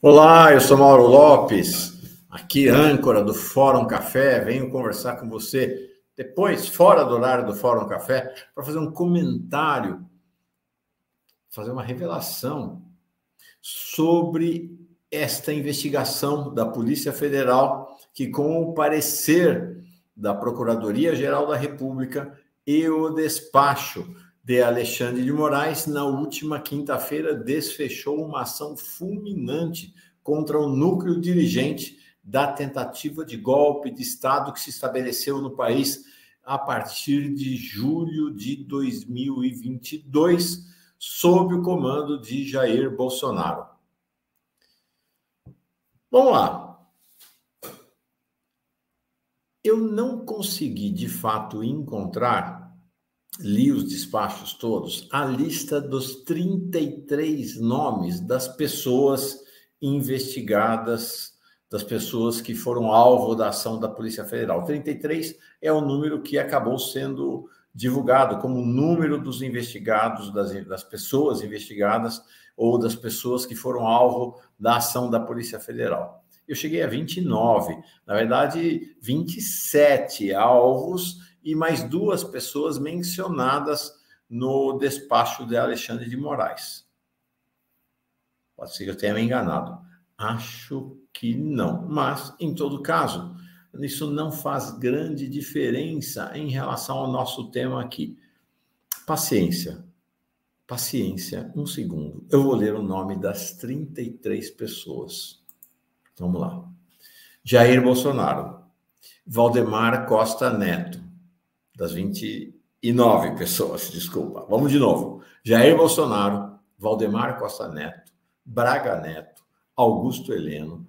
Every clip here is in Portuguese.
Olá, eu sou Mauro Lopes, aqui âncora do Fórum Café. Venho conversar com você depois, fora do horário do Fórum Café, para fazer um comentário, fazer uma revelação sobre esta investigação da Polícia Federal, que, com o parecer da Procuradoria-Geral da República e o despacho de Alexandre de Moraes, na última quinta-feira, desfechou uma ação fulminante contra o núcleo dirigente da tentativa de golpe de Estado que se estabeleceu no país a partir de julho de 2022, sob o comando de Jair Bolsonaro. Vamos lá. Eu não consegui, de fato, encontrar li os despachos todos, a lista dos 33 nomes das pessoas investigadas, das pessoas que foram alvo da ação da Polícia Federal. 33 é o número que acabou sendo divulgado como número dos investigados, das, das pessoas investigadas ou das pessoas que foram alvo da ação da Polícia Federal. Eu cheguei a 29, na verdade, 27 alvos e mais duas pessoas mencionadas no despacho de Alexandre de Moraes. Pode ser que eu tenha me enganado. Acho que não. Mas, em todo caso, isso não faz grande diferença em relação ao nosso tema aqui. Paciência. Paciência, um segundo. Eu vou ler o nome das 33 pessoas. Vamos lá. Jair Bolsonaro, Valdemar Costa Neto, das 29 pessoas, desculpa. Vamos de novo. Jair Bolsonaro, Valdemar Costa Neto, Braga Neto, Augusto Heleno,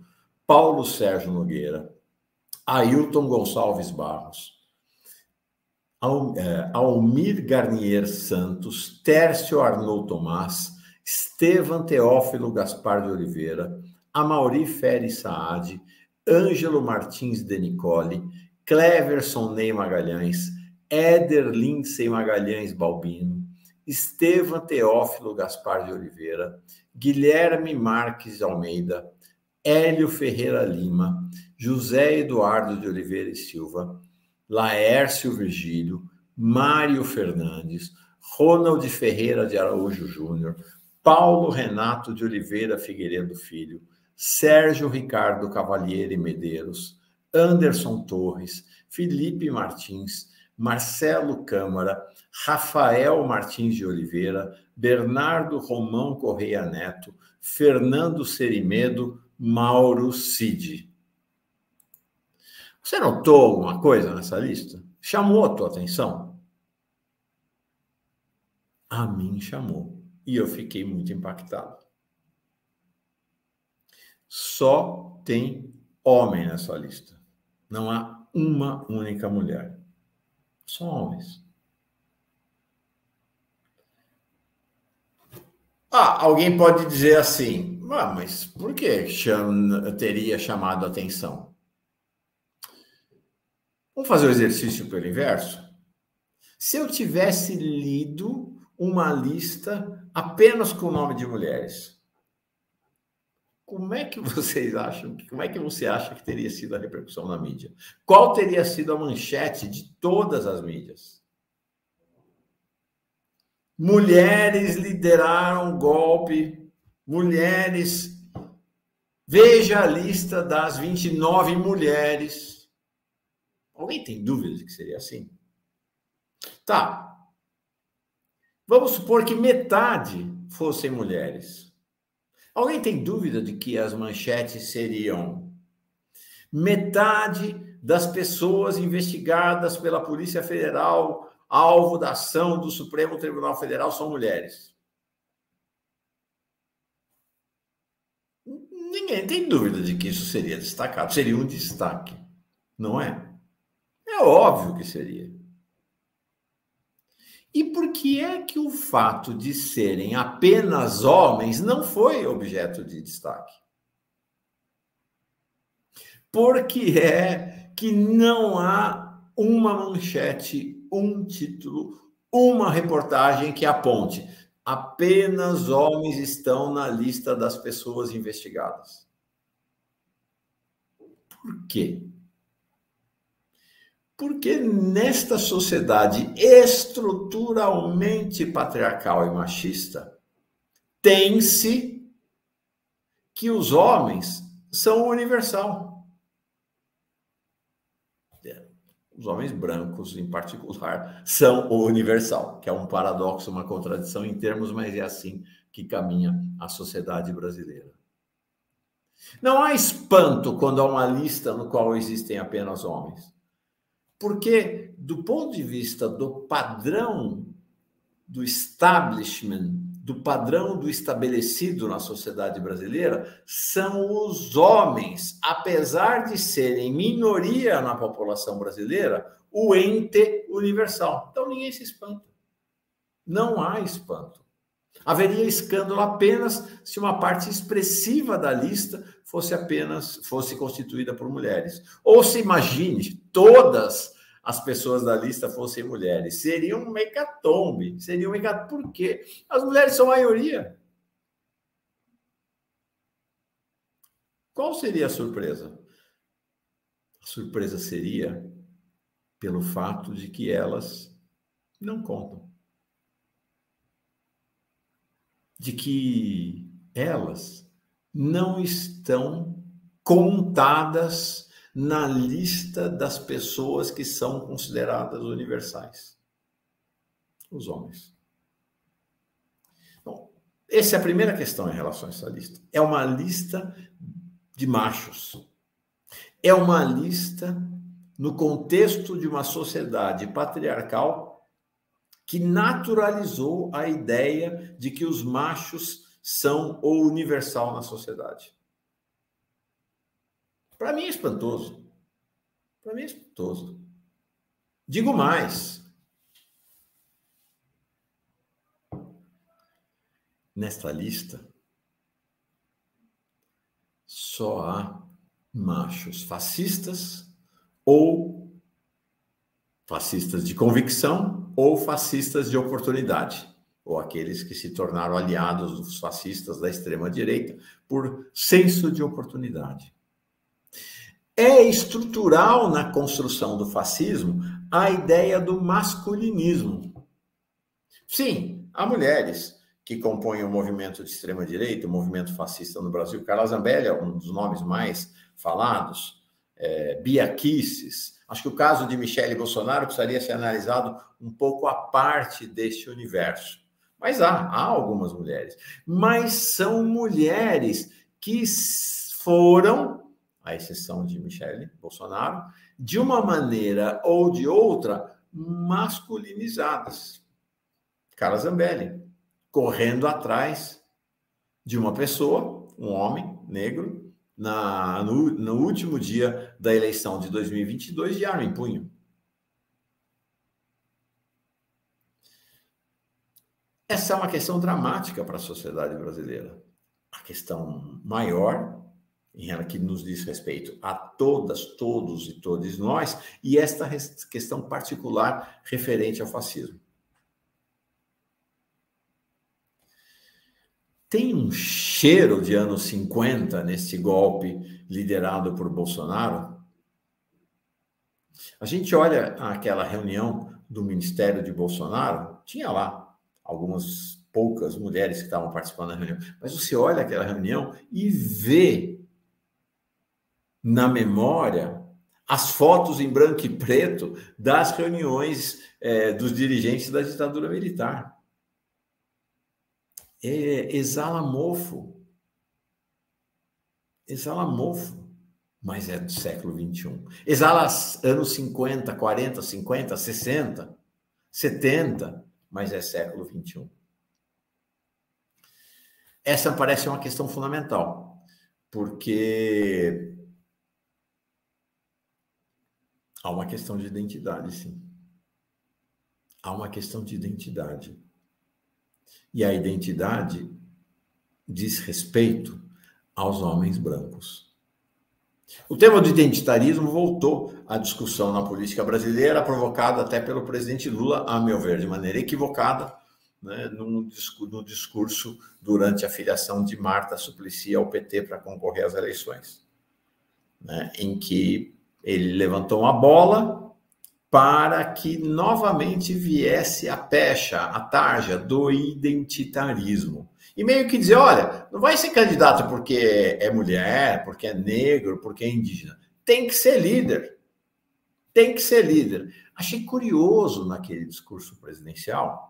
Paulo Sérgio Nogueira, Ailton Gonçalves Barros, é, Almir Garnier Santos, Tércio Arnold Tomás, Estevam Teófilo Gaspar de Oliveira, Amauri Feres Saad, Ângelo Martins de Nicole, Cleverson Ney Magalhães, Éder Lindsay Magalhães Balbino, Estevam Teófilo Gaspar de Oliveira, Guilherme Marques Almeida, Hélio Ferreira Lima, José Eduardo de Oliveira e Silva, Laércio Virgílio, Mário Fernandes, Ronald Ferreira de Araújo Júnior, Paulo Renato de Oliveira Figueiredo Filho, Sérgio Ricardo Cavalheiro Medeiros, Anderson Torres, Felipe Martins, Marcelo Câmara, Rafael Martins de Oliveira, Bernardo Romão Correia Neto, Fernando Serimedo, Mauro Cid. Você notou alguma coisa nessa lista? Chamou a tua atenção? A mim chamou. E eu fiquei muito impactado. Só tem homem nessa lista. Não há uma única mulher. Só homens. Ah, alguém pode dizer assim, ah, mas por que chama, teria chamado atenção? Vamos fazer o exercício pelo inverso? Se eu tivesse lido uma lista apenas com o nome de mulheres, como é que vocês acham, como é que você acha que teria sido a repercussão na mídia? Qual teria sido a manchete de todas as mídias? Mulheres lideraram golpe, mulheres. Veja a lista das 29 mulheres. Alguém tem dúvida de que seria assim? Tá. Vamos supor que metade fossem mulheres. Alguém tem dúvida de que as manchetes seriam metade das pessoas investigadas pela Polícia Federal, alvo da ação do Supremo Tribunal Federal, são mulheres? Ninguém tem dúvida de que isso seria destacado, seria um destaque, não é? É óbvio que seria. E por que é que o fato de serem apenas homens não foi objeto de destaque? Porque é que não há uma manchete, um título, uma reportagem que aponte apenas homens estão na lista das pessoas investigadas. Por quê? Porque nesta sociedade estruturalmente patriarcal e machista, tem-se que os homens são universal. É, os homens brancos, em particular, são o universal, que é um paradoxo, uma contradição em termos, mas é assim que caminha a sociedade brasileira. Não há espanto quando há uma lista no qual existem apenas homens. Porque, do ponto de vista do padrão do establishment, do padrão do estabelecido na sociedade brasileira, são os homens, apesar de serem minoria na população brasileira, o ente universal. Então ninguém se espanta. Não há espanto. Haveria escândalo apenas se uma parte expressiva da lista fosse apenas fosse constituída por mulheres. Ou se imagine todas as pessoas da lista fossem mulheres, seria um mecatombe, seria um mecatombe. Por quê? As mulheres são a maioria. Qual seria a surpresa? A surpresa seria pelo fato de que elas não contam. De que elas não estão contadas na lista das pessoas que são consideradas universais. Os homens. Bom, essa é a primeira questão em relação a essa lista. É uma lista de machos. É uma lista no contexto de uma sociedade patriarcal que naturalizou a ideia de que os machos são o universal na sociedade. Para mim é espantoso. Para mim é espantoso. Digo mais. Nesta lista, só há machos fascistas ou fascistas de convicção ou fascistas de oportunidade, ou aqueles que se tornaram aliados dos fascistas da extrema-direita por senso de oportunidade. É estrutural na construção do fascismo a ideia do masculinismo. Sim, há mulheres que compõem o movimento de extrema-direita, o movimento fascista no Brasil. Carla Zambelli é um dos nomes mais falados, é, Bia Kicis, Acho que o caso de Michele Bolsonaro precisaria ser analisado um pouco à parte deste universo. Mas há, há algumas mulheres. Mas são mulheres que foram, à exceção de Michele Bolsonaro, de uma maneira ou de outra, masculinizadas. Carla Zambelli, correndo atrás de uma pessoa, um homem negro, na, no, no último dia da eleição de 2022 de arma em punho. Essa é uma questão dramática para a sociedade brasileira. A questão maior, em que nos diz respeito a todas, todos e todos nós, e esta questão particular referente ao fascismo. Tem um cheiro de anos 50 nesse golpe liderado por Bolsonaro? A gente olha aquela reunião do Ministério de Bolsonaro, tinha lá algumas poucas mulheres que estavam participando da reunião, mas você olha aquela reunião e vê na memória as fotos em branco e preto das reuniões é, dos dirigentes da ditadura militar é, exala mofo. Exala mofo, mas é do século XXI. Exala anos 50, 40, 50, 60, 70, mas é século XXI. Essa parece uma questão fundamental, porque há uma questão de identidade, sim. Há uma questão de identidade. E a identidade diz respeito aos homens brancos. O tema do identitarismo voltou à discussão na política brasileira, provocado até pelo presidente Lula, a meu ver, de maneira equivocada, né, no discurso durante a filiação de Marta Suplicy ao PT para concorrer às eleições, né, em que ele levantou uma bola para que novamente viesse a pecha, a tarja do identitarismo. E meio que dizer, olha, não vai ser candidato porque é mulher, porque é negro, porque é indígena. Tem que ser líder. Tem que ser líder. Achei curioso naquele discurso presidencial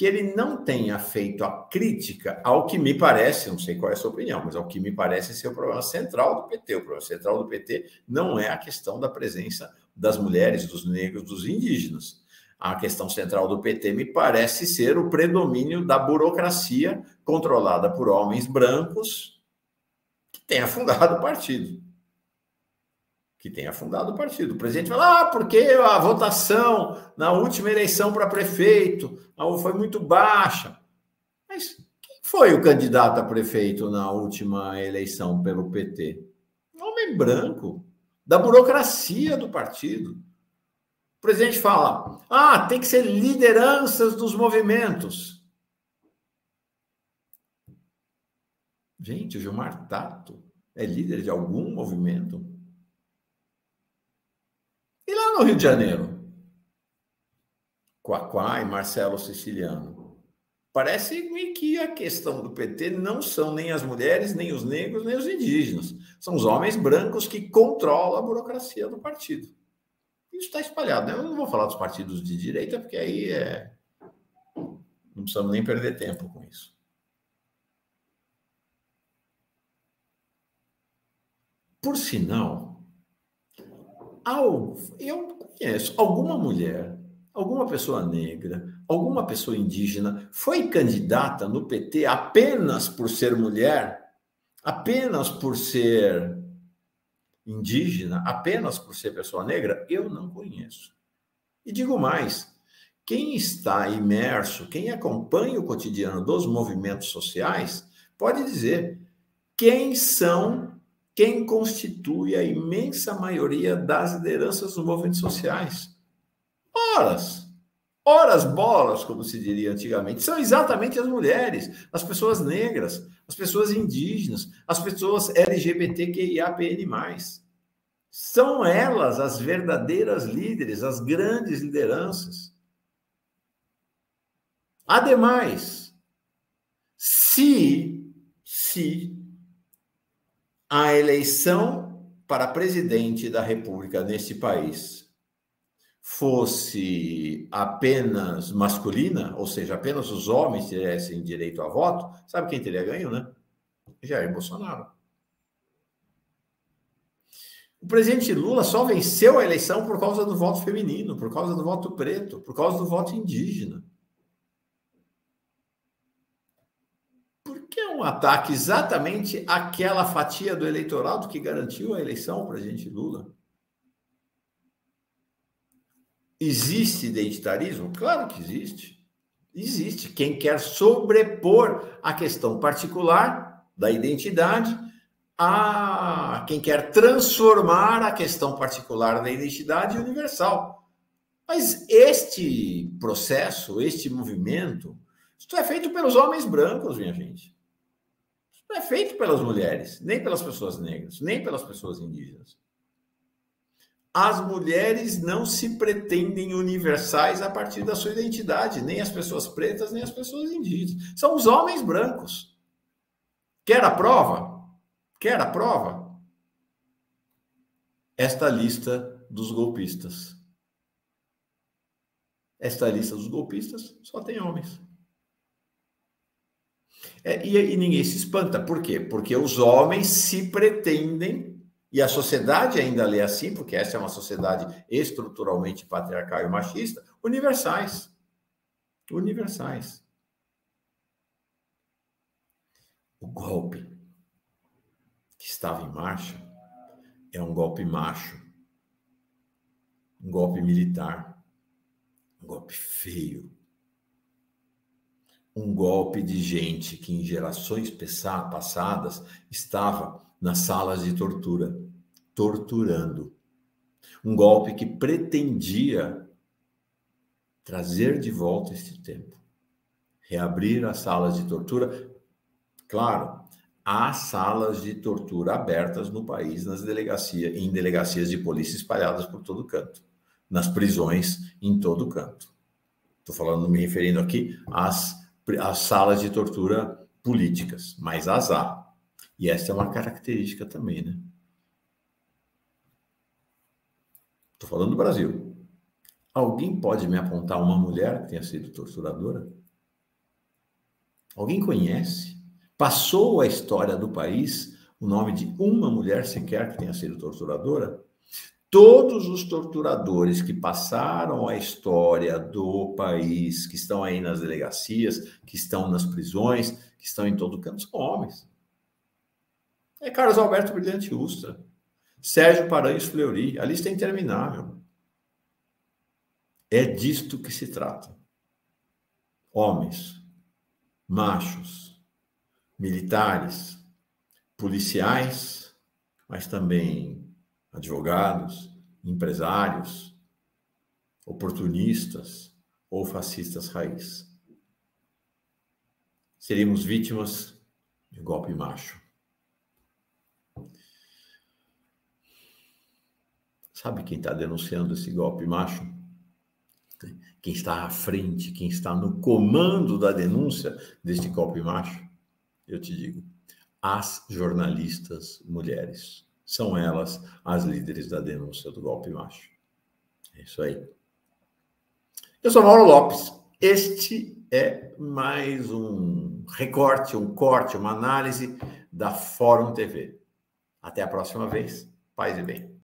que ele não tenha feito a crítica ao que me parece, não sei qual é a sua opinião, mas ao que me parece ser o problema central do PT. O problema central do PT não é a questão da presença das mulheres, dos negros, dos indígenas. A questão central do PT me parece ser o predomínio da burocracia controlada por homens brancos que têm afundado o partido que tenha fundado o partido. O presidente fala, ah, porque a votação na última eleição para prefeito foi muito baixa. Mas quem foi o candidato a prefeito na última eleição pelo PT? Homem branco, da burocracia do partido. O presidente fala, ah, tem que ser lideranças dos movimentos. Gente, o Gilmar Tato é líder de algum movimento? E lá no Rio de Janeiro? Quaquá e Marcelo Siciliano. Parece-me que a questão do PT não são nem as mulheres, nem os negros, nem os indígenas. São os homens brancos que controlam a burocracia do partido. Isso está espalhado. Eu não vou falar dos partidos de direita, porque aí é. Não precisamos nem perder tempo com isso. Por sinal, eu conheço alguma mulher, alguma pessoa negra, alguma pessoa indígena foi candidata no PT apenas por ser mulher, apenas por ser indígena, apenas por ser pessoa negra? Eu não conheço. E digo mais: quem está imerso, quem acompanha o cotidiano dos movimentos sociais, pode dizer quem são quem constitui a imensa maioria das lideranças dos movimentos sociais. Horas, horas bolas, como se diria antigamente, são exatamente as mulheres, as pessoas negras, as pessoas indígenas, as pessoas LGBTQIAPN+. São elas as verdadeiras líderes, as grandes lideranças. Ademais, se, se a eleição para presidente da República nesse país fosse apenas masculina, ou seja, apenas os homens tivessem direito a voto, sabe quem teria ganho, né? Jair Bolsonaro. O presidente Lula só venceu a eleição por causa do voto feminino, por causa do voto preto, por causa do voto indígena. que é um ataque exatamente àquela fatia do eleitorado que garantiu a eleição ao presidente Lula. Existe identitarismo? Claro que existe. Existe. Quem quer sobrepor a questão particular da identidade a quem quer transformar a questão particular da identidade universal. Mas este processo, este movimento, isso é feito pelos homens brancos, minha gente não é feito pelas mulheres, nem pelas pessoas negras, nem pelas pessoas indígenas. As mulheres não se pretendem universais a partir da sua identidade, nem as pessoas pretas, nem as pessoas indígenas. São os homens brancos. Quer a prova? Quer a prova? Esta lista dos golpistas. Esta lista dos golpistas só tem homens. É, e, e ninguém se espanta. Por quê? Porque os homens se pretendem, e a sociedade ainda lê assim, porque essa é uma sociedade estruturalmente patriarcal e machista, universais. Universais. O golpe que estava em marcha é um golpe macho, um golpe militar, um golpe feio, um golpe de gente que em gerações passadas estava nas salas de tortura, torturando. Um golpe que pretendia trazer de volta este tempo. reabrir as salas de tortura. Claro, há salas de tortura abertas no país, nas delegacias, em delegacias de polícia espalhadas por todo canto, nas prisões em todo canto. Estou falando, me referindo aqui às, às salas de tortura políticas, mas as há. E essa é uma característica também, né? Estou falando do Brasil. Alguém pode me apontar uma mulher que tenha sido torturadora? Alguém conhece? Passou a história do país o nome de uma mulher sequer que tenha sido torturadora? Todos os torturadores que passaram a história do país, que estão aí nas delegacias, que estão nas prisões, que estão em todo canto, são homens. É Carlos Alberto Brilhante Ustra, Sérgio Paranhos Fleury, a lista é interminável. É disto que se trata. Homens, machos, militares, policiais, mas também advogados, empresários, oportunistas ou fascistas raiz. Seríamos vítimas de golpe macho. Sabe quem está denunciando esse golpe macho? Quem está à frente, quem está no comando da denúncia deste golpe macho? eu te digo, as jornalistas mulheres. São elas as líderes da denúncia do golpe macho. É isso aí. Eu sou Mauro Lopes. Este é mais um recorte, um corte, uma análise da Fórum TV. Até a próxima vez. Paz e bem.